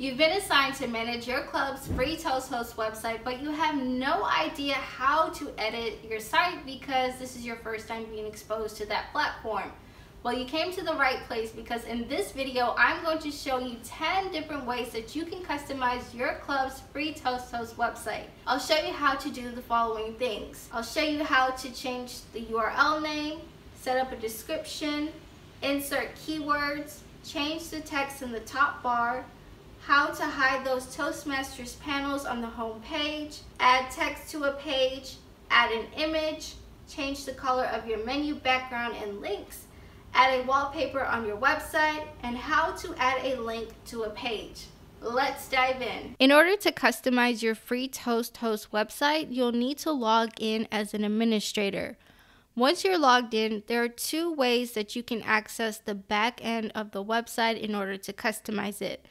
You've been assigned to manage your club's free Toast Host website, but you have no idea how to edit your site because this is your first time being exposed to that platform. Well, you came to the right place because in this video, I'm going to show you 10 different ways that you can customize your club's free Toast Host website. I'll show you how to do the following things. I'll show you how to change the URL name, set up a description, insert keywords, change the text in the top bar, how to hide those Toastmasters panels on the home page, add text to a page, add an image, change the color of your menu background and links, add a wallpaper on your website, and how to add a link to a page. Let's dive in. In order to customize your free Toast Host website, you'll need to log in as an administrator. Once you're logged in, there are two ways that you can access the back end of the website in order to customize it.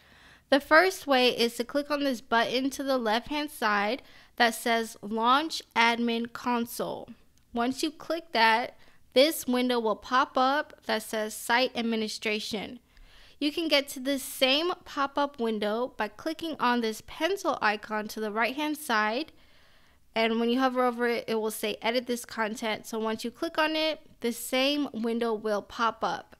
The first way is to click on this button to the left hand side that says Launch Admin Console. Once you click that, this window will pop up that says Site Administration. You can get to this same pop up window by clicking on this pencil icon to the right hand side. And when you hover over it, it will say Edit this content. So once you click on it, the same window will pop up.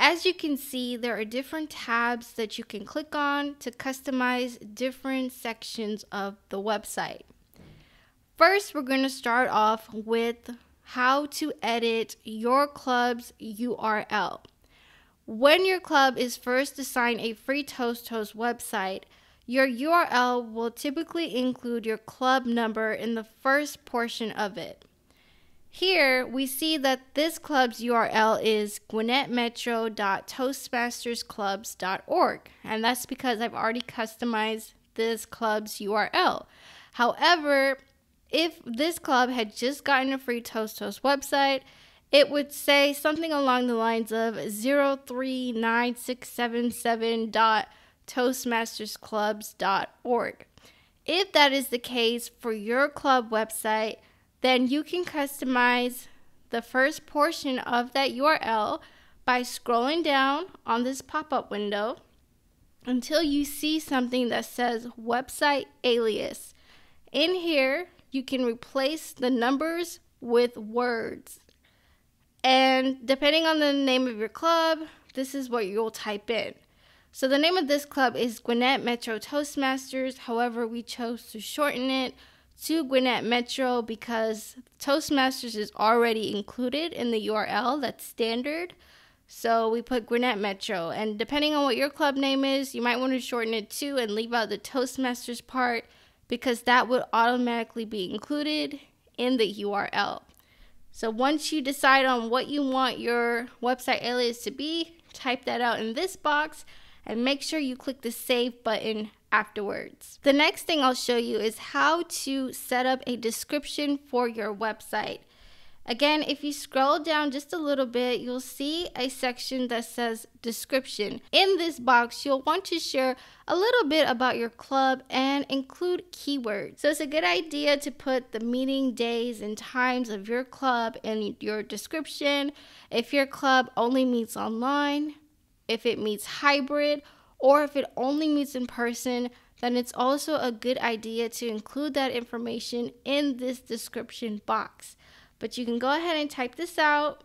As you can see, there are different tabs that you can click on to customize different sections of the website. First, we're going to start off with how to edit your club's URL. When your club is first assigned a free Toast Host website, your URL will typically include your club number in the first portion of it. Here we see that this club's URL is gwinnettmetro.toastmastersclubs.org, and that's because I've already customized this club's URL. However, if this club had just gotten a free Toast Host website, it would say something along the lines of 039677.toastmastersclubs.org. If that is the case for your club website, then you can customize the first portion of that URL by scrolling down on this pop up window until you see something that says website alias. In here, you can replace the numbers with words. And depending on the name of your club, this is what you'll type in. So the name of this club is Gwinnett Metro Toastmasters. However, we chose to shorten it to Gwinnett Metro because Toastmasters is already included in the URL that's standard. So we put Gwinnett Metro. And depending on what your club name is, you might want to shorten it too and leave out the Toastmasters part because that would automatically be included in the URL. So once you decide on what you want your website alias to be, type that out in this box and make sure you click the save button afterwards. The next thing I'll show you is how to set up a description for your website. Again, if you scroll down just a little bit, you'll see a section that says description. In this box, you'll want to share a little bit about your club and include keywords. So it's a good idea to put the meeting days and times of your club in your description. If your club only meets online, if it meets hybrid, or if it only meets in person, then it's also a good idea to include that information in this description box. But you can go ahead and type this out.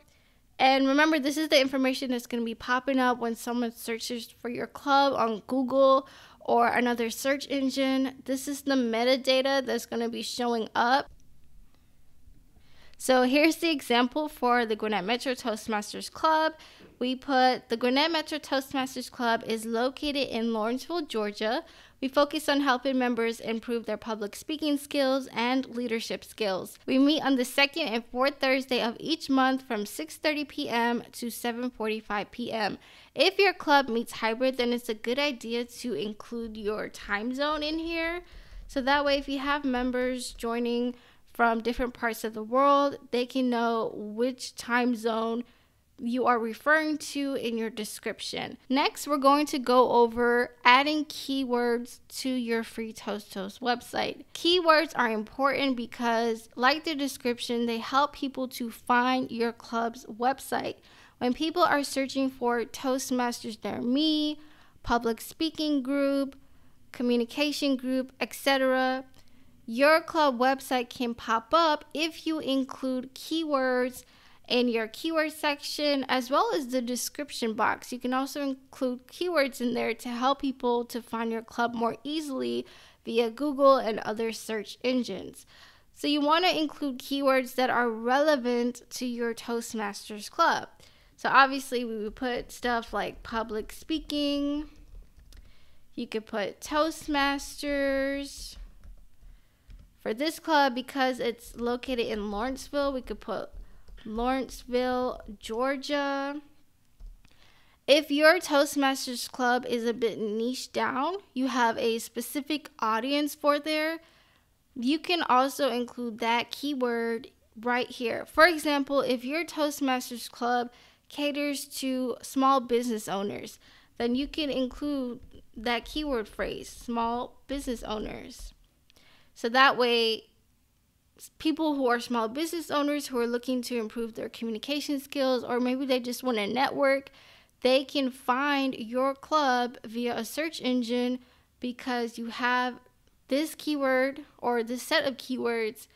And remember, this is the information that's going to be popping up when someone searches for your club on Google or another search engine. This is the metadata that's going to be showing up. So here's the example for the Gwinnett Metro Toastmasters Club we put the Gwinnett Metro Toastmasters Club is located in Lawrenceville, Georgia. We focus on helping members improve their public speaking skills and leadership skills. We meet on the second and fourth Thursday of each month from 6:30 p.m. to 7:45 p.m. If your club meets hybrid, then it's a good idea to include your time zone in here. So that way if you have members joining from different parts of the world, they can know which time zone you are referring to in your description. Next, we're going to go over adding keywords to your free Toast Host website. Keywords are important because, like the description, they help people to find your club's website. When people are searching for Toastmasters Near Me, public speaking group, communication group, etc. Your club website can pop up if you include keywords in your keyword section as well as the description box. You can also include keywords in there to help people to find your club more easily via Google and other search engines. So you want to include keywords that are relevant to your Toastmasters club. So obviously we would put stuff like public speaking. You could put Toastmasters. For this club, because it's located in Lawrenceville, we could put Lawrenceville, Georgia. If your Toastmasters club is a bit niche down, you have a specific audience for there, you can also include that keyword right here. For example, if your Toastmasters club caters to small business owners, then you can include that keyword phrase, small business owners. So that way people who are small business owners who are looking to improve their communication skills, or maybe they just want to network, they can find your club via a search engine because you have this keyword or this set of keywords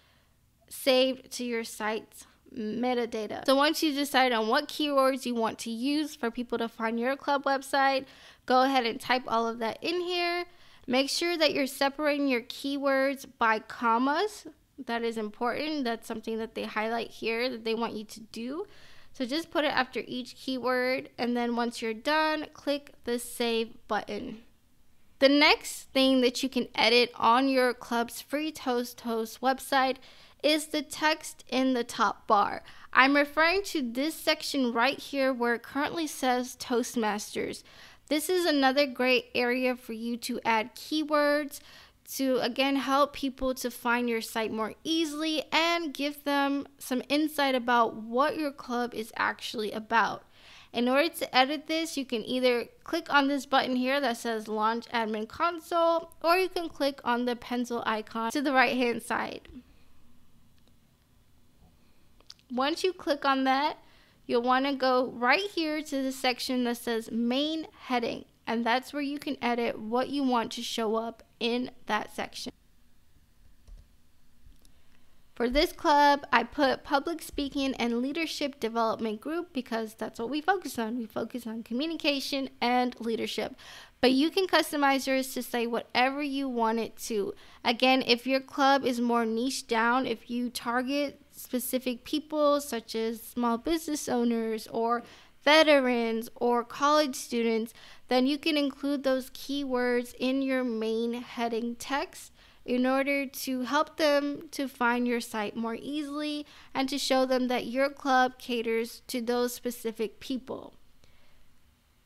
saved to your site's metadata. So once you decide on what keywords you want to use for people to find your club website, go ahead and type all of that in here. Make sure that you're separating your keywords by commas that is important. That's something that they highlight here that they want you to do. So just put it after each keyword and then once you're done, click the save button. The next thing that you can edit on your club's free Toast Host website is the text in the top bar. I'm referring to this section right here where it currently says Toastmasters. This is another great area for you to add keywords to again help people to find your site more easily and give them some insight about what your club is actually about. In order to edit this, you can either click on this button here that says Launch Admin Console, or you can click on the pencil icon to the right hand side. Once you click on that, you'll want to go right here to the section that says Main Heading, and that's where you can edit what you want to show up in that section. For this club, I put public speaking and leadership development group because that's what we focus on. We focus on communication and leadership. But you can customize yours to say whatever you want it to. Again, if your club is more niche down, if you target specific people such as small business owners or veterans or college students, then you can include those keywords in your main heading text in order to help them to find your site more easily and to show them that your club caters to those specific people.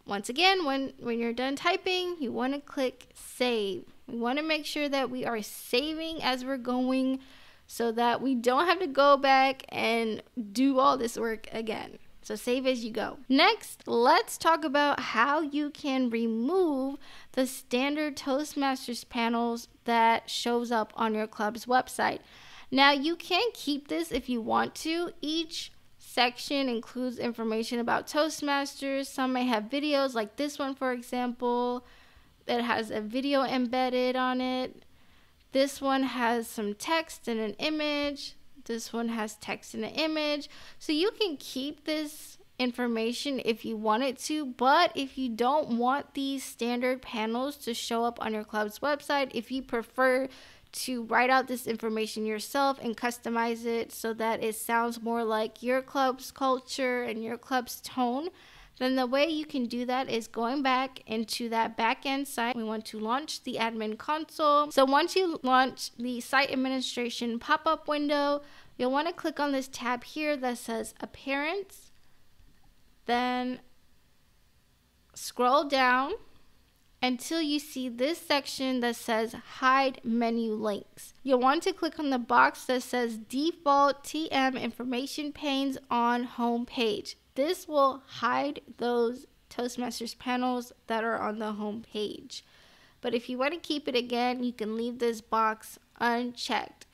Once again, when, when you're done typing, you want to click save. We want to make sure that we are saving as we're going so that we don't have to go back and do all this work again. So save as you go. Next, let's talk about how you can remove the standard Toastmasters panels that shows up on your club's website. Now, you can keep this if you want to. Each section includes information about Toastmasters. Some may have videos like this one, for example, that has a video embedded on it. This one has some text and an image. This one has text and an image. So you can keep this information if you wanted to, but if you don't want these standard panels to show up on your club's website, if you prefer to write out this information yourself and customize it so that it sounds more like your club's culture and your club's tone, then the way you can do that is going back into that backend site. We want to launch the admin console. So once you launch the site administration pop-up window, you'll want to click on this tab here that says appearance. Then scroll down until you see this section that says hide menu links. You'll want to click on the box that says default TM information panes on home page. This will hide those Toastmasters panels that are on the home page. But if you want to keep it again, you can leave this box unchecked.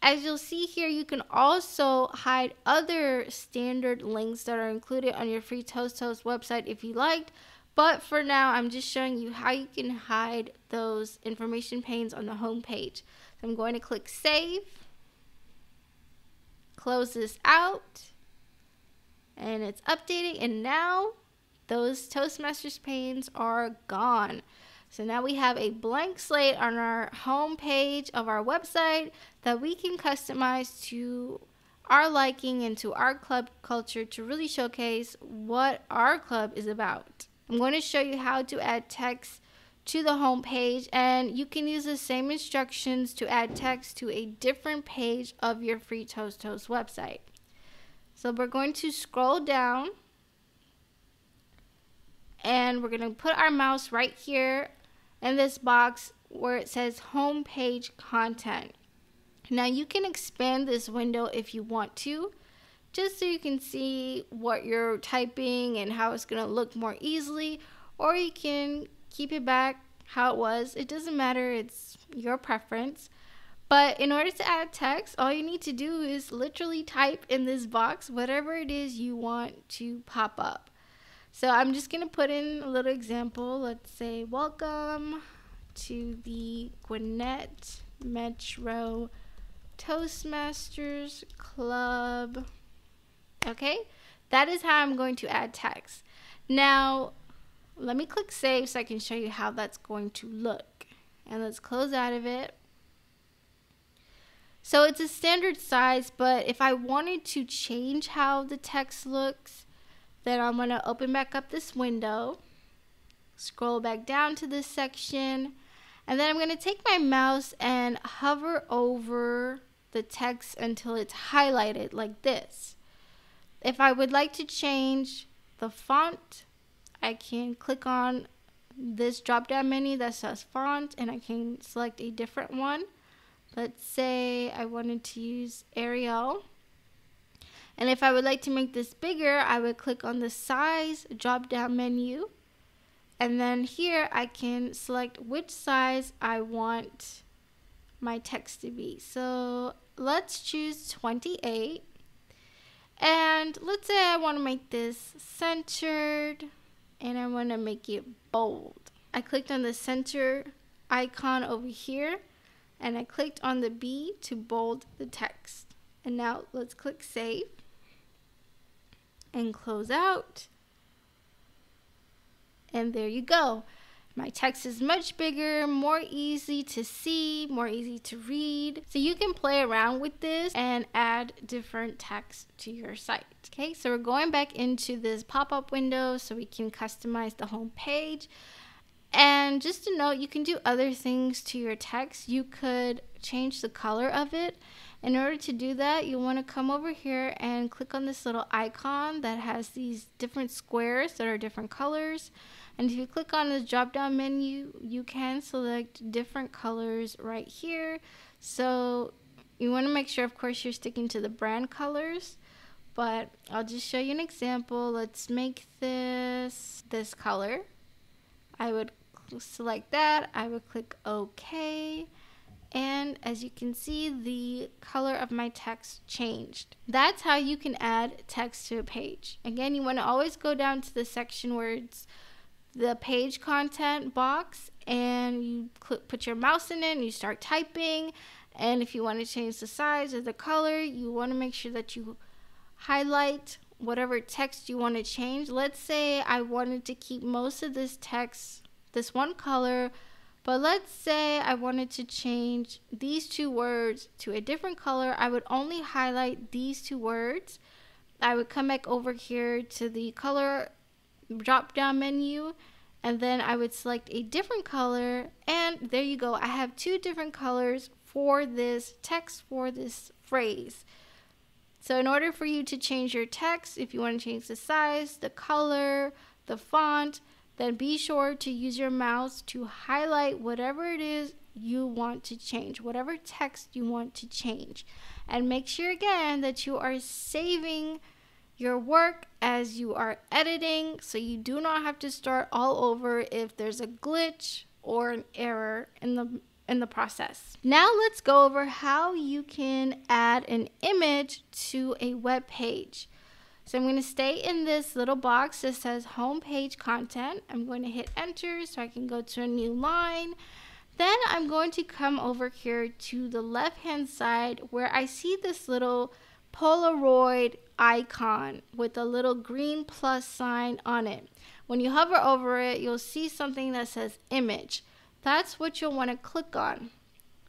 As you'll see here, you can also hide other standard links that are included on your free Toast Host website if you liked, But for now, I'm just showing you how you can hide those information panes on the home page. So I'm going to click Save, close this out, and it's updating. And now those Toastmasters panes are gone. So now we have a blank slate on our home page of our website that we can customize to our liking and to our club culture to really showcase what our club is about. I'm going to show you how to add text to the home page and you can use the same instructions to add text to a different page of your Free Toast Host website. So we're going to scroll down and we're going to put our mouse right here in this box where it says home page content. Now you can expand this window if you want to just so you can see what you're typing and how it's going to look more easily or you can keep it back how it was. It doesn't matter, it's your preference. But in order to add text, all you need to do is literally type in this box whatever it is you want to pop up. So I'm just going to put in a little example. Let's say, Welcome to the Gwinnett Metro Toastmasters Club. Okay, that is how I'm going to add text. Now, let me click save so I can show you how that's going to look. And let's close out of it. So it's a standard size, but if I wanted to change how the text looks, then I'm going to open back up this window, scroll back down to this section, and then I'm going to take my mouse and hover over the text until it's highlighted like this. If I would like to change the font, I can click on this drop down menu that says font and I can select a different one. Let's say I wanted to use Arial. And if I would like to make this bigger, I would click on the size drop down menu. And then here I can select which size I want my text to be. So let's choose 28. And let's say I want to make this centered and I want to make it bold. I clicked on the center icon over here and I clicked on the B to bold the text. And now let's click save and close out. And there you go. My text is much bigger, more easy to see, more easy to read. So you can play around with this and add different text to your site. Okay, so we're going back into this pop-up window so we can customize the home page. And just to note, you can do other things to your text. You could change the color of it. In order to do that, you want to come over here and click on this little icon that has these different squares that are different colors. And if you click on this drop down menu, you can select different colors right here. So you want to make sure, of course, you're sticking to the brand colors. But I'll just show you an example. Let's make this this color. I would select that. I would click OK. And as you can see, the color of my text changed. That's how you can add text to a page. Again, you want to always go down to the section where it's the page content box and you click, put your mouse in it and you start typing. And if you want to change the size or the color, you want to make sure that you highlight whatever text you want to change. Let's say I wanted to keep most of this text, this one color, but let's say I wanted to change these two words to a different color. I would only highlight these two words. I would come back over here to the color drop down menu and then I would select a different color and there you go I have two different colors for this text for this phrase so in order for you to change your text if you want to change the size the color the font then be sure to use your mouse to highlight whatever it is you want to change whatever text you want to change and make sure again that you are saving your work as you are editing so you do not have to start all over if there's a glitch or an error in the in the process. Now let's go over how you can add an image to a web page. So I'm going to stay in this little box that says homepage content. I'm going to hit enter so I can go to a new line. Then I'm going to come over here to the left hand side where I see this little Polaroid icon with a little green plus sign on it. When you hover over it, you'll see something that says image. That's what you'll want to click on.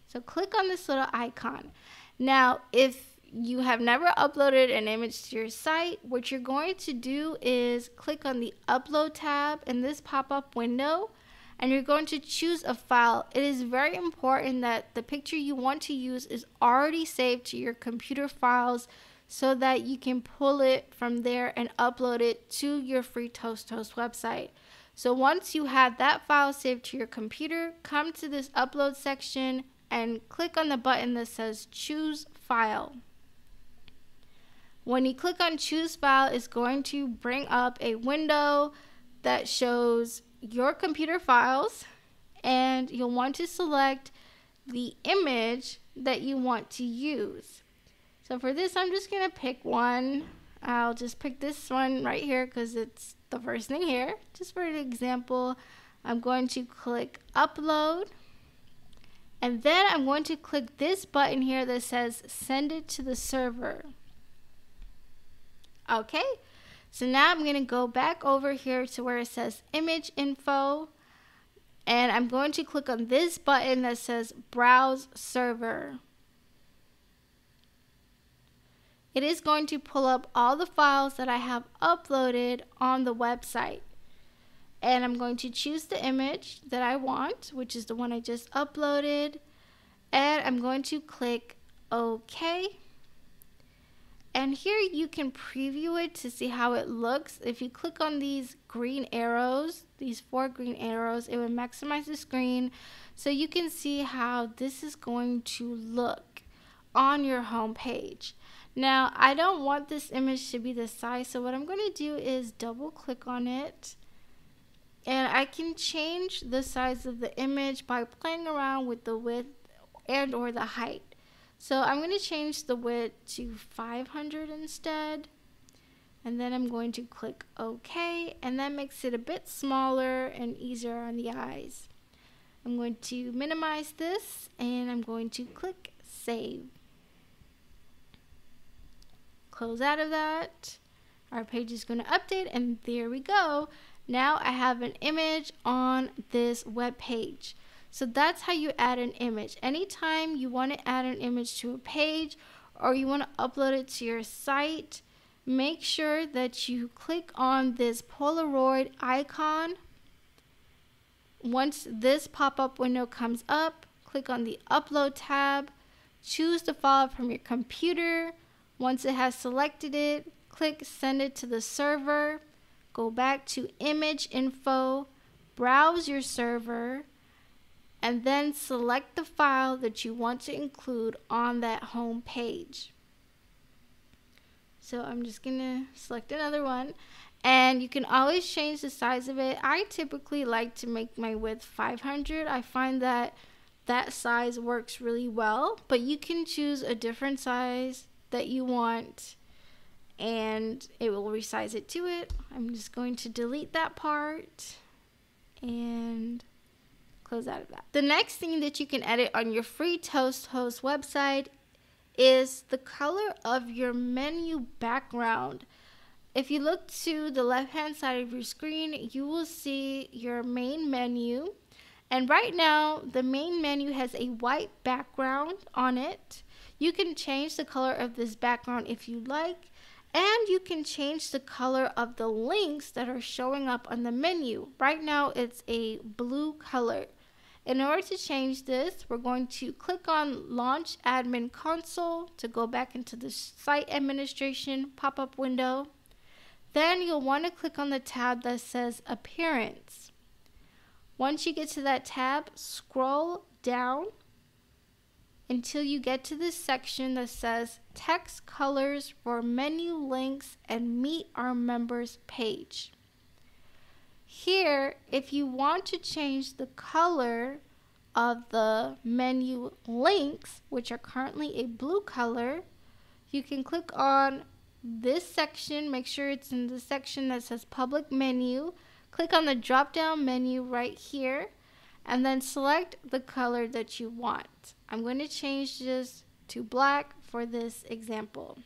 So click on this little icon. Now, if you have never uploaded an image to your site, what you're going to do is click on the upload tab in this pop-up window and you're going to choose a file. It is very important that the picture you want to use is already saved to your computer files so that you can pull it from there and upload it to your free Toast Host website. So once you have that file saved to your computer, come to this upload section and click on the button that says choose file. When you click on choose file, it's going to bring up a window that shows your computer files and you'll want to select the image that you want to use. So for this, I'm just going to pick one. I'll just pick this one right here because it's the first thing here. Just for an example, I'm going to click upload. And then I'm going to click this button here that says send it to the server. Okay, so now I'm going to go back over here to where it says image info. And I'm going to click on this button that says browse server. It is going to pull up all the files that I have uploaded on the website. And I'm going to choose the image that I want, which is the one I just uploaded. And I'm going to click OK. And here you can preview it to see how it looks. If you click on these green arrows, these four green arrows, it will maximize the screen so you can see how this is going to look on your home page. Now, I don't want this image to be the size, so what I'm going to do is double click on it. And I can change the size of the image by playing around with the width and or the height. So I'm going to change the width to 500 instead. And then I'm going to click OK, and that makes it a bit smaller and easier on the eyes. I'm going to minimize this, and I'm going to click Save. Close out of that. Our page is going to update, and there we go. Now I have an image on this web page. So that's how you add an image. Anytime you want to add an image to a page or you want to upload it to your site, make sure that you click on this Polaroid icon. Once this pop-up window comes up, click on the Upload tab, choose the file from your computer. Once it has selected it, click Send it to the server, go back to Image Info, browse your server, and then select the file that you want to include on that home page. So I'm just going to select another one and you can always change the size of it. I typically like to make my width 500. I find that that size works really well, but you can choose a different size that you want and it will resize it to it. I'm just going to delete that part and close out of that. The next thing that you can edit on your free Toast Host website is the color of your menu background. If you look to the left hand side of your screen, you will see your main menu. And right now, the main menu has a white background on it. You can change the color of this background if you like. And you can change the color of the links that are showing up on the menu. Right now, it's a blue color. In order to change this, we're going to click on Launch Admin Console to go back into the Site Administration pop-up window. Then you'll want to click on the tab that says Appearance. Once you get to that tab, scroll down until you get to this section that says Text Colors for Menu Links and Meet Our Members page. Here, if you want to change the color of the menu links, which are currently a blue color, you can click on this section, make sure it's in the section that says public menu. Click on the drop down menu right here and then select the color that you want. I'm going to change this to black for this example.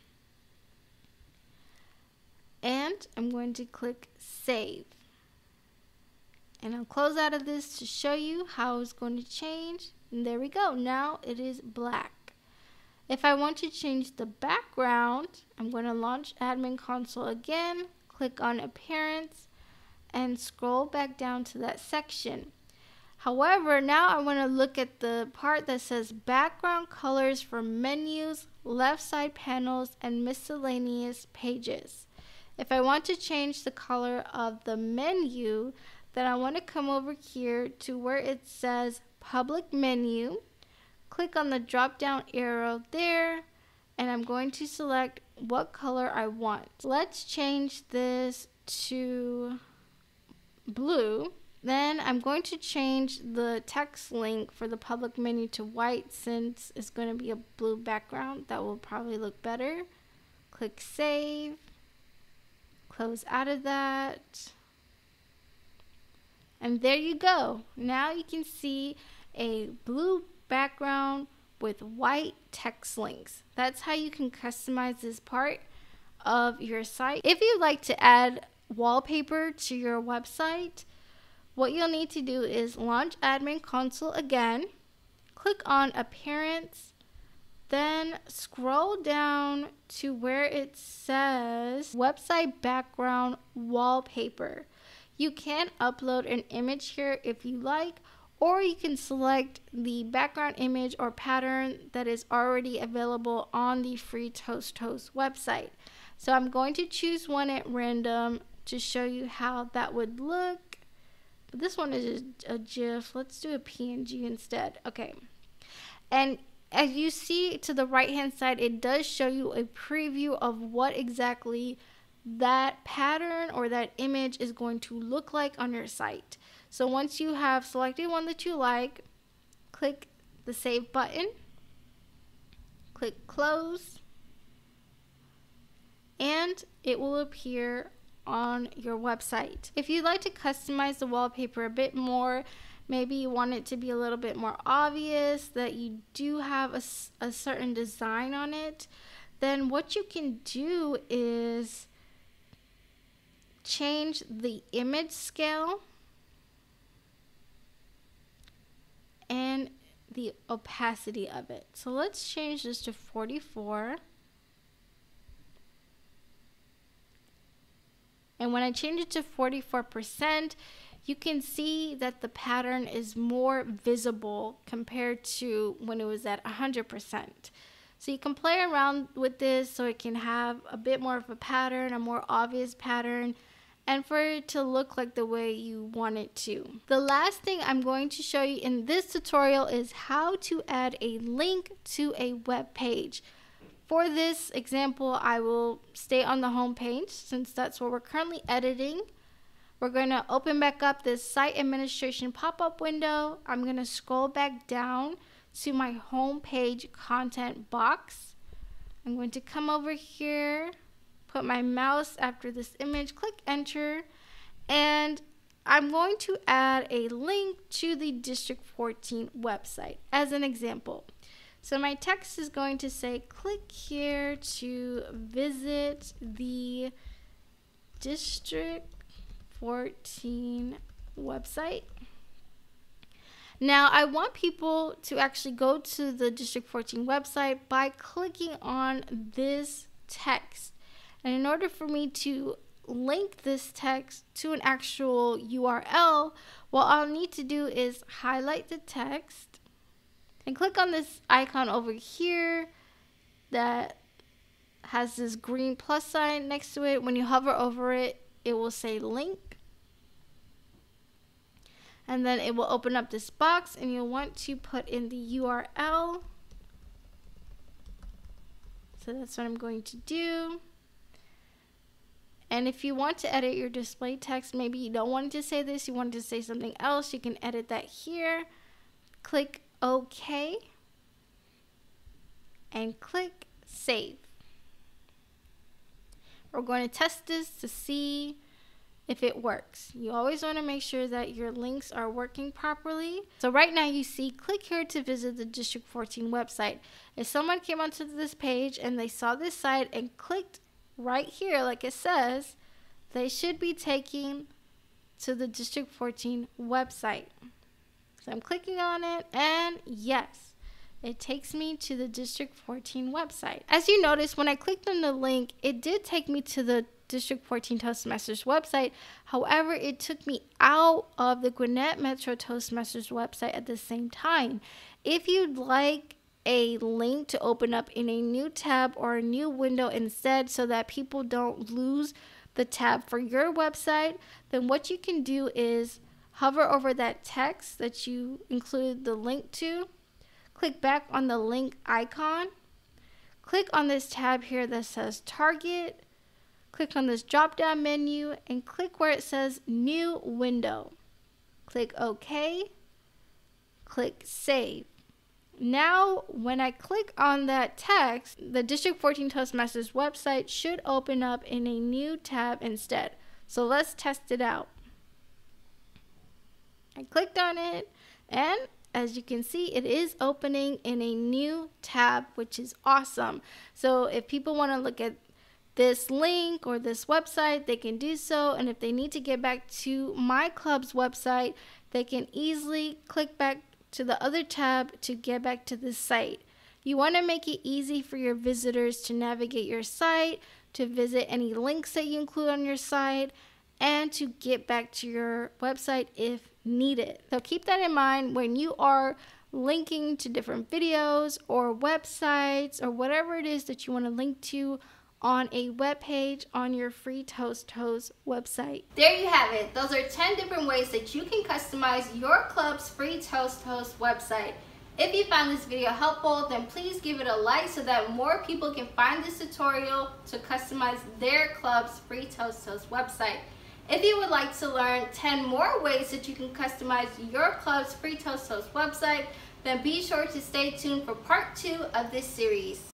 And I'm going to click save. And I'll close out of this to show you how it's going to change. And there we go. Now it is black. If I want to change the background, I'm going to launch admin console again, click on appearance, and scroll back down to that section. However, now I want to look at the part that says background colors for menus, left side panels, and miscellaneous pages. If I want to change the color of the menu, then I want to come over here to where it says public menu. Click on the drop down arrow there and I'm going to select what color I want. Let's change this to blue. Then I'm going to change the text link for the public menu to white since it's going to be a blue background. That will probably look better. Click save. Close out of that. And there you go. Now you can see a blue background with white text links. That's how you can customize this part of your site. If you'd like to add wallpaper to your website, what you'll need to do is launch admin console again, click on appearance, then scroll down to where it says website background wallpaper. You can upload an image here if you like, or you can select the background image or pattern that is already available on the Free Toast Host website. So I'm going to choose one at random to show you how that would look. But this one is a, a GIF. Let's do a PNG instead. Okay. And as you see to the right hand side, it does show you a preview of what exactly that pattern or that image is going to look like on your site. So once you have selected one that you like, click the save button, click close, and it will appear on your website. If you'd like to customize the wallpaper a bit more, maybe you want it to be a little bit more obvious that you do have a, a certain design on it, then what you can do is change the image scale and the opacity of it. So let's change this to 44. And when I change it to 44%, you can see that the pattern is more visible compared to when it was at 100%. So you can play around with this so it can have a bit more of a pattern, a more obvious pattern, and for it to look like the way you want it to. The last thing I'm going to show you in this tutorial is how to add a link to a web page. For this example, I will stay on the home page since that's what we're currently editing. We're going to open back up this site administration pop-up window. I'm going to scroll back down to my home page content box. I'm going to come over here put my mouse after this image, click enter, and I'm going to add a link to the District 14 website as an example. So my text is going to say click here to visit the District 14 website. Now, I want people to actually go to the District 14 website by clicking on this text. And in order for me to link this text to an actual URL, what I'll need to do is highlight the text and click on this icon over here that has this green plus sign next to it. When you hover over it, it will say link. And then it will open up this box and you'll want to put in the URL. So that's what I'm going to do. And if you want to edit your display text, maybe you don't want to say this, you want to say something else, you can edit that here. Click OK and click Save. We're going to test this to see if it works. You always want to make sure that your links are working properly. So right now you see click here to visit the District 14 website. If someone came onto this page and they saw this site and clicked right here like it says, they should be taking to the District 14 website. So I'm clicking on it and yes, it takes me to the District 14 website. As you notice, when I clicked on the link, it did take me to the District 14 Toastmasters website. However, it took me out of the Gwinnett Metro Toastmasters website at the same time. If you'd like a link to open up in a new tab or a new window instead so that people don't lose the tab for your website, then what you can do is hover over that text that you included the link to, click back on the link icon, click on this tab here that says Target, click on this drop down menu, and click where it says New Window. Click OK, click Save. Now, when I click on that text, the District 14 Toastmasters website should open up in a new tab instead. So let's test it out. I clicked on it and as you can see, it is opening in a new tab, which is awesome. So if people want to look at this link or this website, they can do so. And if they need to get back to my club's website, they can easily click back to the other tab to get back to the site. You want to make it easy for your visitors to navigate your site, to visit any links that you include on your site, and to get back to your website if needed. So keep that in mind when you are linking to different videos or websites or whatever it is that you want to link to on a web page on your free Toast Host website. There you have it. Those are 10 different ways that you can customize your club's free Toast Host website. If you found this video helpful, then please give it a like so that more people can find this tutorial to customize their club's free Toast Host website. If you would like to learn 10 more ways that you can customize your club's free Toast Host website, then be sure to stay tuned for part two of this series.